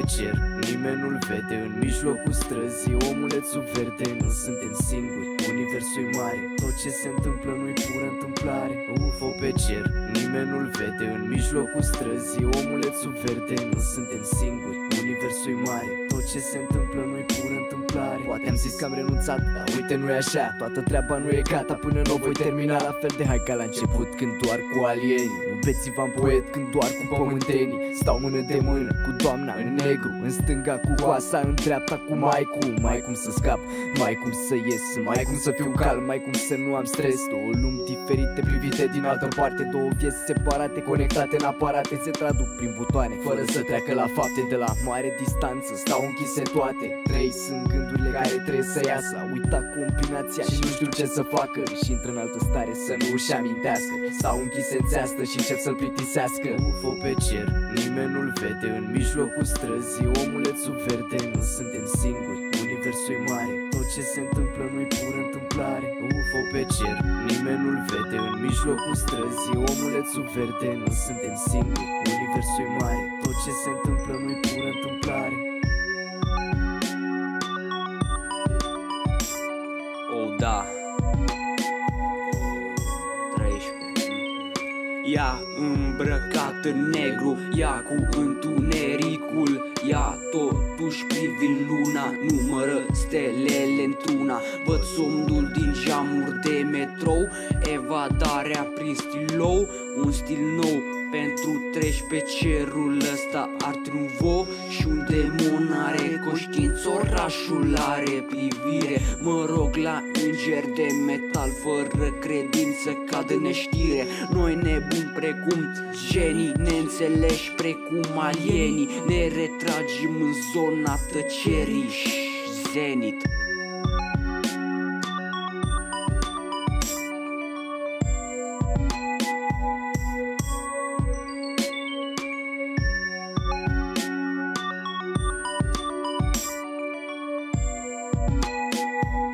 cer. Nimeni nu-l vede în mijlocul străzii Omulețul verde, nu suntem singuri Universul e mare, tot ce se întâmplă nu-i pură întâmplare. UFO pe cer, nimeni nu-l vede. În mijlocul străzii Omulețul verde, nu suntem singuri Universul e mare, tot ce se întâmplă nu-i pură întâmplare Poate am zis că am renunțat, dar uite nu e așa. Toată treaba nu e gata până nu o voi termina. La fel de hai ca la început când doar cu alieni Nu bețivam poet când doar cu pământenii. Stau mână de mână cu doamna în negru În stânga cu coasa, în dreapta cu maicu Mai cum să scap, mai cum să ies Mai cum să fiu calm, mai cum să nu am stres. Două lumi diferite privite din altă parte Două vieți separate, conectate în aparate. Se traduc prin butoane, fără să treacă la fapte. De la mare distanță, stau închise toate. Trei sunt gândurile care trebuie să iasă. A uitat combinația și nu știu ce să facă. Și intră în altă stare să nu își amintească. Stau închise în țeastă și încep să-l plictisească. UFO pe cer, nimeni nu-l vede. În mijlocul străzii, omulețul verde. Nu suntem singuri, universul e mare. Tot ce se întâmplă nu-i pură întâmplare. UFO pe cer, nimeni nu-l vede. În mijlocul străzii, omulețul verde. Nu suntem singuri, universul e mare. Tot ce se întâmplă da. Oh, 13. Ea îmbrăcat în negru, ea cu întunericul Ea totuși privind luna, numără stelele într-una Văd somnul din geamuri de metrou Evadarea prin stilou, un stil nou pentru treci pe cerul ăsta ar triumvo Și un demon are conștiință, orașul are privire Mă rog la înger de metal Fără credință cad în neștire. Noi nebuni precum genii Neînțeleși precum alienii Ne retragem în zona tăcerii și zenit. thank you Bye.